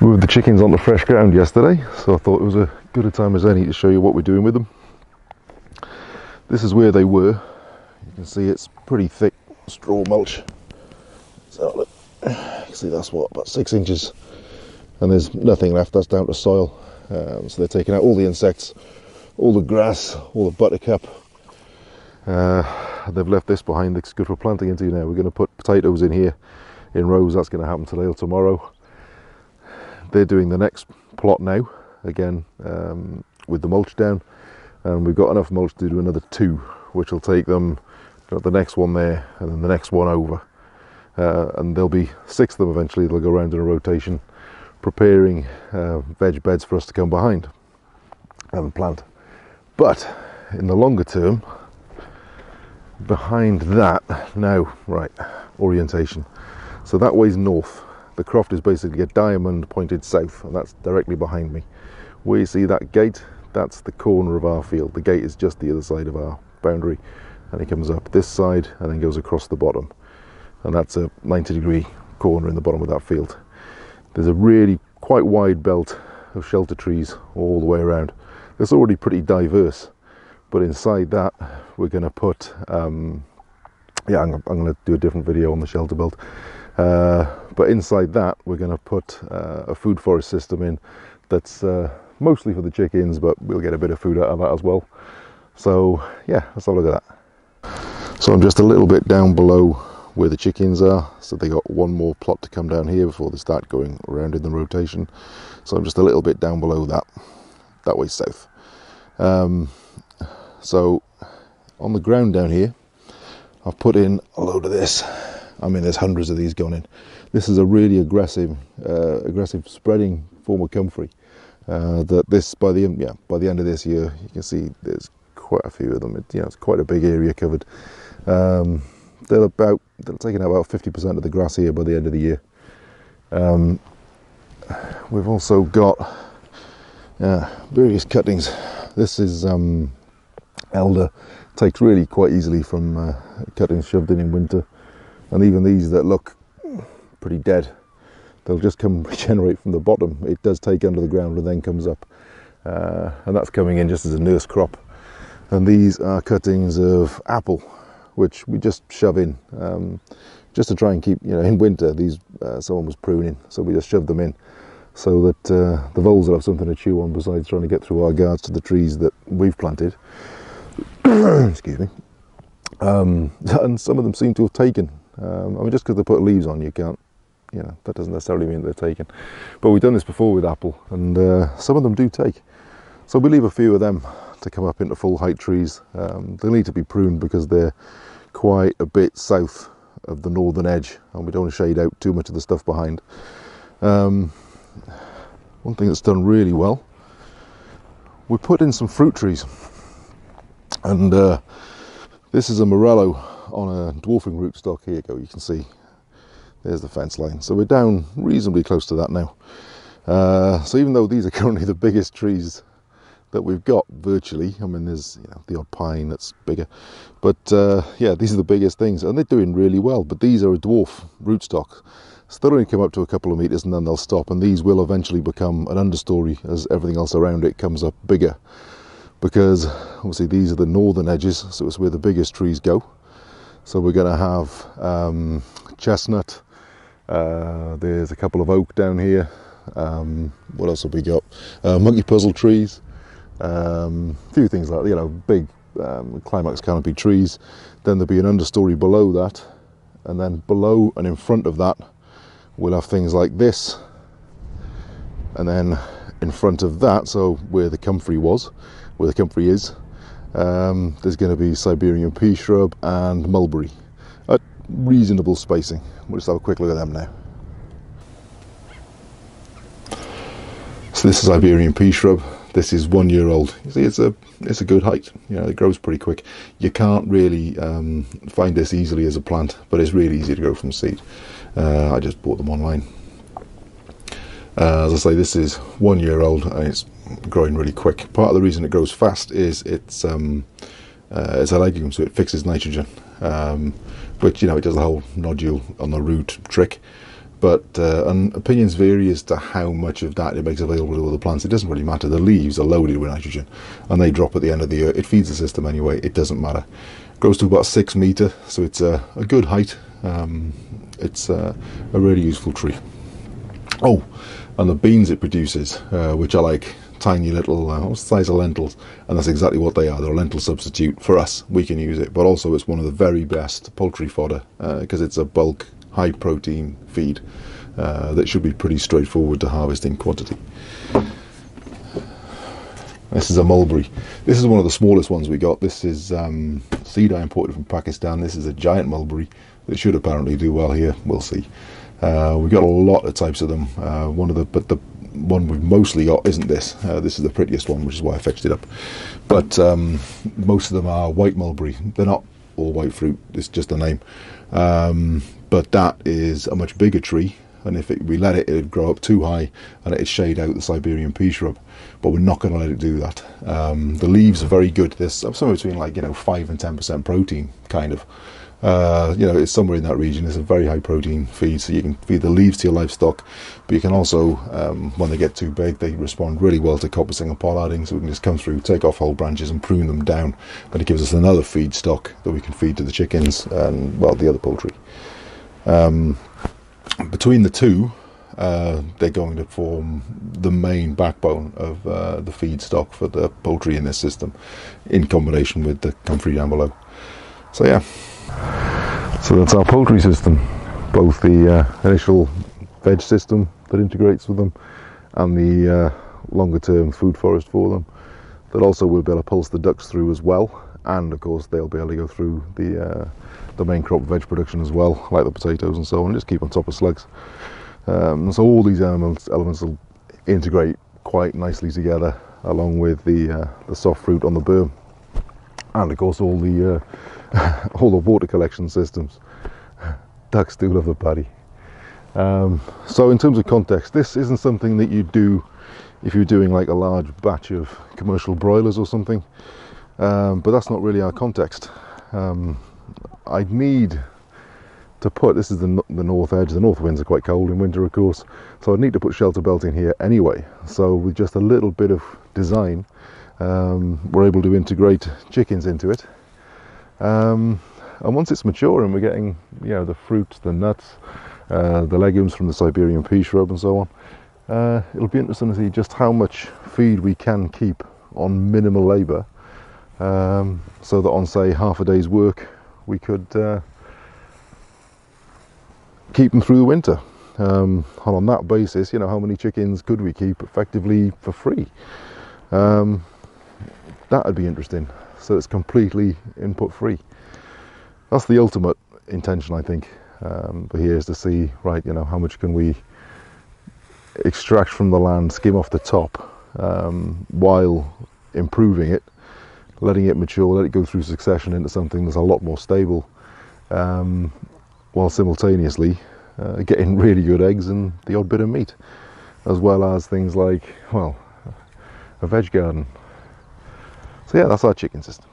moved the chickens onto fresh ground yesterday, so I thought it was a good a time as any to show you what we're doing with them. This is where they were. You can see it's pretty thick straw mulch. So look, you can see that's what about six inches, and there's nothing left. That's down to soil. Um, so they're taking out all the insects, all the grass, all the buttercup. Uh, they've left this behind. It's good for planting into now. We're going to put potatoes in here in rows. That's going to happen today or tomorrow they're doing the next plot now again um, with the mulch down. And we've got enough mulch to do another two which will take them the next one there and then the next one over. Uh, and there'll be six of them eventually they'll go around in a rotation preparing uh, veg beds for us to come behind and plant. But in the longer term behind that now right orientation. So that way's north the croft is basically a diamond pointed south and that's directly behind me. Where you see that gate. That's the corner of our field. The gate is just the other side of our boundary and it comes up this side and then goes across the bottom. And that's a 90 degree corner in the bottom of that field. There's a really quite wide belt of shelter trees all the way around. It's already pretty diverse but inside that we're going to put um, yeah I'm, I'm going to do a different video on the shelter belt but inside that, we're going to put uh, a food forest system in that's uh, mostly for the chickens, but we'll get a bit of food out of that as well. So yeah, let's have a look at that. So I'm just a little bit down below where the chickens are. So they got one more plot to come down here before they start going around in the rotation. So I'm just a little bit down below that, that way south. Um, so on the ground down here, I've put in a load of this. I mean, there's hundreds of these going in. This is a really aggressive, uh, aggressive spreading form of comfrey. Uh, that this by the yeah by the end of this year, you can see there's quite a few of them. It, you know, it's quite a big area covered. Um, they're about they're taking out about 50% of the grass here by the end of the year. Um, we've also got uh, various cuttings. This is um, elder, takes really quite easily from uh, cuttings shoved in in winter and even these that look pretty dead they'll just come regenerate from the bottom. It does take under the ground and then comes up. Uh, and that's coming in just as a nurse crop. And these are cuttings of apple which we just shove in um, just to try and keep you know in winter these uh, someone was pruning so we just shoved them in. So that uh, the voles will have something to chew on besides trying to get through our guards to the trees that we've planted. Excuse me. Um, and some of them seem to have taken um, I mean, just because they put leaves on, you can't, you know, that doesn't necessarily mean they're taken. But we've done this before with apple, and uh, some of them do take. So we leave a few of them to come up into full height trees. Um, they need to be pruned because they're quite a bit south of the northern edge, and we don't want to shade out too much of the stuff behind. Um, one thing that's done really well, we put in some fruit trees, and uh, this is a morello on a dwarfing rootstock. Here you go, you can see there's the fence line. So we're down reasonably close to that now. Uh, so even though these are currently the biggest trees that we've got virtually, I mean there's you know, the odd pine that's bigger, but uh, yeah, these are the biggest things and they're doing really well. But these are a dwarf rootstock. So they'll only come up to a couple of meters and then they'll stop and these will eventually become an understory as everything else around it comes up bigger because obviously these are the northern edges so it's where the biggest trees go so we're going to have um, chestnut. Uh, there's a couple of oak down here. Um, what else have we got? Uh, monkey puzzle trees. Um, a few things like you know big um, climax canopy trees. Then there'll be an understory below that, and then below and in front of that, we'll have things like this. And then in front of that, so where the comfrey was, where the comfrey is, um, there's going to be Siberian pea shrub and mulberry at reasonable spacing. We'll just have a quick look at them now. So this is Siberian pea shrub. This is one year old. You see, it's a it's a good height. You know, it grows pretty quick. You can't really um, find this easily as a plant, but it's really easy to grow from seed. Uh, I just bought them online. Uh, as I say, this is one year old and it's growing really quick. Part of the reason it grows fast is it's um, uh, it's a legume, so it fixes nitrogen, um, which you know it does the whole nodule on the root trick. but uh, and opinions vary as to how much of that it makes available to other plants. It doesn't really matter. The leaves are loaded with nitrogen, and they drop at the end of the year. It feeds the system anyway. It doesn't matter. It grows to about six meter, so it's a, a good height. Um, it's a, a, really useful tree. Oh, and the beans it produces, uh, which are like tiny little uh, size of lentils, and that's exactly what they are. They're a lentil substitute for us. We can use it, but also it's one of the very best poultry fodder because uh, it's a bulk high protein feed uh, that should be pretty straightforward to harvest in quantity. This is a mulberry. This is one of the smallest ones we got. This is um, seed I imported from Pakistan. This is a giant mulberry that should apparently do well here. We'll see. Uh, we've got a lot of types of them. Uh, one of the, but the one we've mostly got isn't this. Uh, this is the prettiest one, which is why I fetched it up. But um, most of them are white mulberry. They're not all white fruit. It's just a name. Um, but that is a much bigger tree and if it, we let it, it'd grow up too high and it'd shade out the Siberian pea shrub. But we're not going to let it do that. Um, the leaves are very good. There's somewhere between like you know five and ten percent protein, kind of. Uh, you know, it's somewhere in that region. It's a very high protein feed, so you can feed the leaves to your livestock, but you can also, um, when they get too big, they respond really well to coppicing and pollarding. So we can just come through, take off whole branches, and prune them down, and it gives us another feed stock that we can feed to the chickens and well the other poultry. Um, between the two, uh, they're going to form the main backbone of uh, the feedstock for the poultry in this system, in combination with the comfrey down below. So yeah, so that's our poultry system, both the uh, initial veg system that integrates with them, and the uh, longer term food forest for them. That also will be able to pulse the ducks through as well, and of course they'll be able to go through the uh, the main crop veg production as well, like the potatoes and so on, just keep on top of slugs. Um, so all these elements, elements will integrate quite nicely together, along with the uh, the soft fruit on the berm, and of course all the uh, all the water collection systems. Ducks do love a paddy. Um, so in terms of context, this isn't something that you do if you're doing like a large batch of commercial broilers or something. Um, but that's not really our context. Um, I need to put this is the, the north edge. The north winds are quite cold in winter, of course, so I'd need to put shelter belt in here anyway. So with just a little bit of design, um, we're able to integrate chickens into it. Um, and once it's mature and we're getting, you know, the fruits, the nuts, uh, the legumes from the Siberian pea shrub and so on, uh, it'll be interesting to see just how much feed we can keep on minimal labour um, so that on say half a day's work we could uh, keep them through the winter um, and on that basis you know how many chickens could we keep effectively for free um, that would be interesting so it's completely input free that's the ultimate intention I think um, but here's to see right you know how much can we extract from the land skim off the top um, while improving it letting it mature, let it go through succession into something that's a lot more stable, um, while simultaneously uh, getting really good eggs and the odd bit of meat, as well as things like, well, a veg garden. So yeah, that's our chicken system.